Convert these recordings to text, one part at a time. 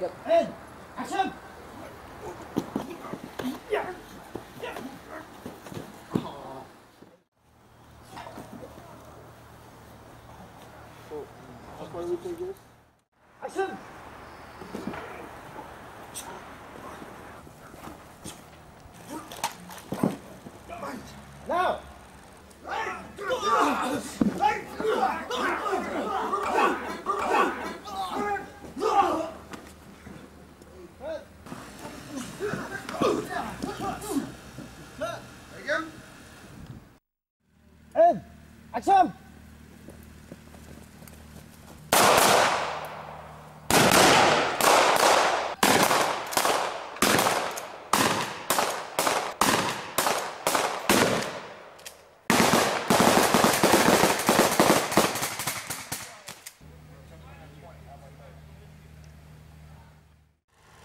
Hey, action! And action!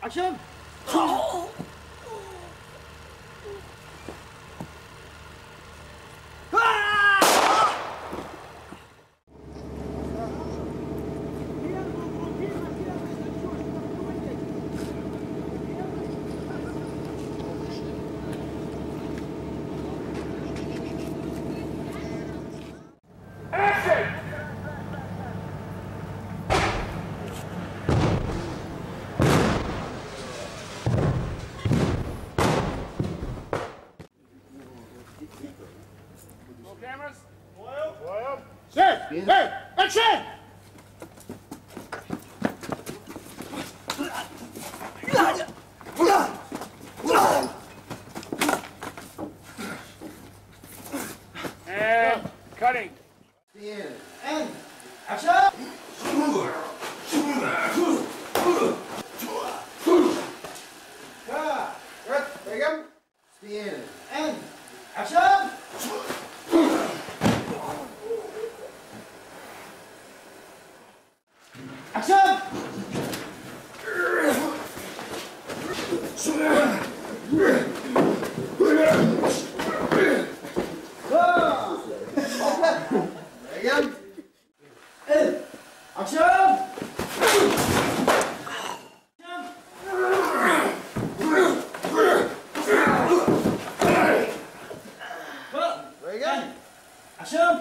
Action! Hey! Action! And cutting. And action! Cut! Cut! Begum! Spin! And action! Action! Cut! Begum! And action! Cut! Begum! Action!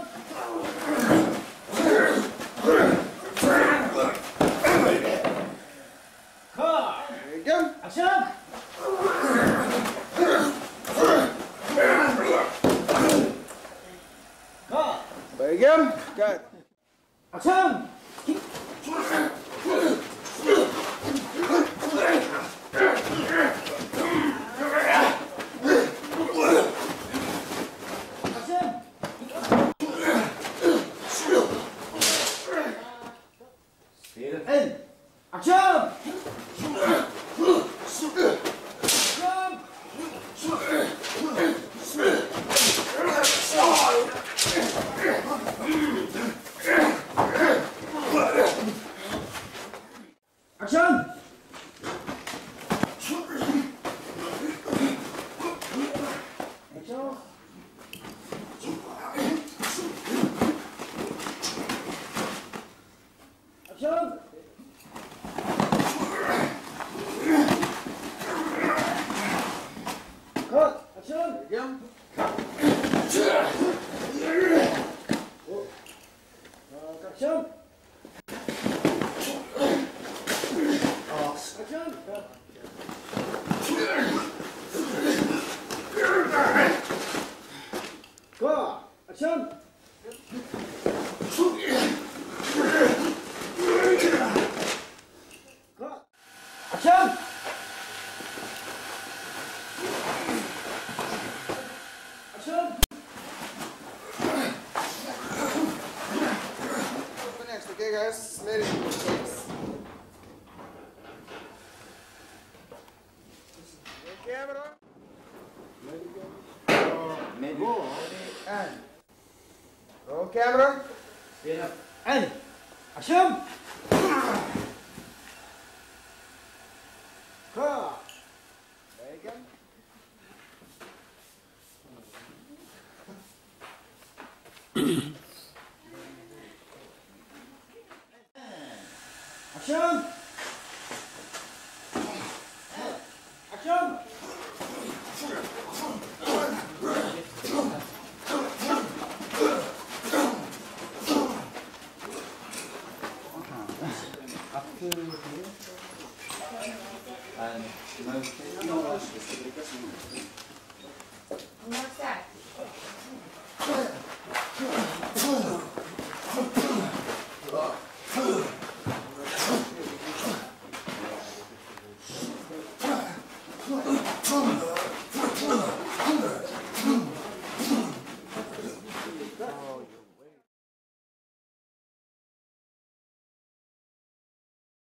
Cut! Begum! Action! Begum. Cut. Action! Action! 액션! 액션! 액션! 컷! 액션! 네 컷! Action! Next, okay, guys. Please. Camera. Go! And. Roll camera. And action! アクションアクションあの、Фу.